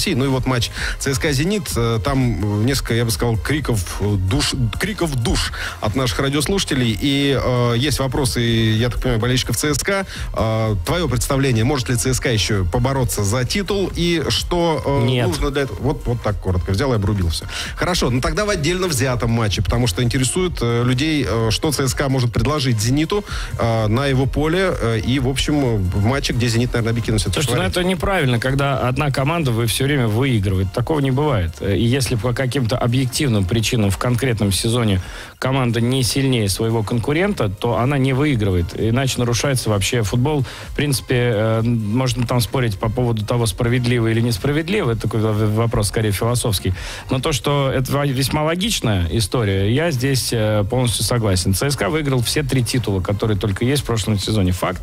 России. Ну и вот матч ЦСКА-Зенит, э, там несколько, я бы сказал, криков душ, криков душ от наших радиослушателей. И э, есть вопросы, я так понимаю, болельщиков ЦСКА. Э, твое представление, может ли ЦСКА еще побороться за титул и что э, Нет. нужно для этого? Вот, вот так коротко взял и обрубил все. Хорошо, ну тогда в отдельно взятом матче, потому что интересует э, людей, э, что ЦСКА может предложить «Зениту» э, на его поле э, и, в общем, в матче, где «Зенит», наверное, все Слушайте, ну это неправильно, когда одна команда вы все время выигрывает. Такого не бывает. И если по каким-то объективным причинам в конкретном сезоне команда не сильнее своего конкурента, то она не выигрывает. Иначе нарушается вообще футбол. В принципе, э, можно там спорить по поводу того, справедливо или несправедливо. Это такой вопрос скорее философский. Но то, что это весьма логичная история, я здесь э, полностью согласен. ЦСКА выиграл все три титула, которые только есть в прошлом сезоне. Факт?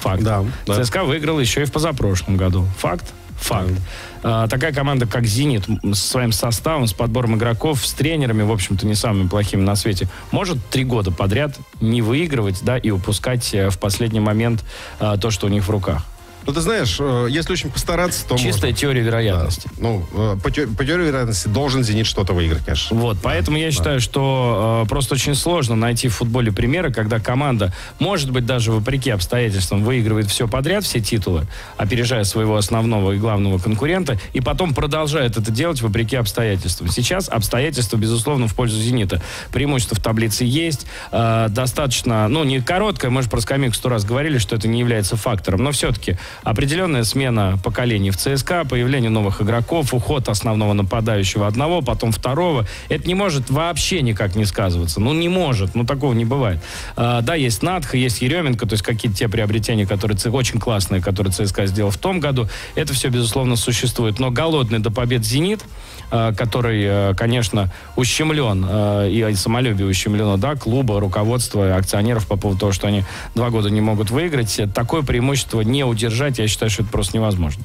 Факт. Да, да. ЦСКА выиграл еще и в позапрошлом году. Факт? Факт. А, такая команда, как «Зенит», со своим составом, с подбором игроков, с тренерами, в общем-то, не самыми плохими на свете, может три года подряд не выигрывать, да, и упускать э, в последний момент а, то, что у них в руках. Ну, ты знаешь, э, если очень постараться, то Чистая можно. теория вероятности. Ну, э, по, те- по теории вероятности должен «Зенит» что-то выиграть, конечно. Вот, поэтому я считаю, что э, просто очень сложно найти в футболе примеры, когда команда, может быть, даже вопреки обстоятельствам, выигрывает все подряд, все титулы, опережая своего основного и главного конкурента, и потом продолжает это делать вопреки обстоятельствам. Сейчас обстоятельства, безусловно, в пользу «Зенита». Преимущество в таблице есть, э, достаточно, ну, не короткое, мы же про скамейку сто раз говорили, что это не является фактором, но все-таки определенная смена поколений в ЦСКА, появление новых игроков, уход основного нападающего одного, потом второго. Это не может вообще никак не сказываться. Ну, не может. Ну, такого не бывает. А, да, есть Надха, есть Еременко, то есть какие-то те приобретения, которые очень классные, которые ЦСКА сделал в том году. Это все, безусловно, существует. Но голодный до побед «Зенит», а, который, э, конечно, ущемлен, э, и самолюбие ущемлено, да, клуба, руководства, акционеров по поводу того, что они два года не могут выиграть. Такое преимущество не удержать, я считаю, что это просто невозможно.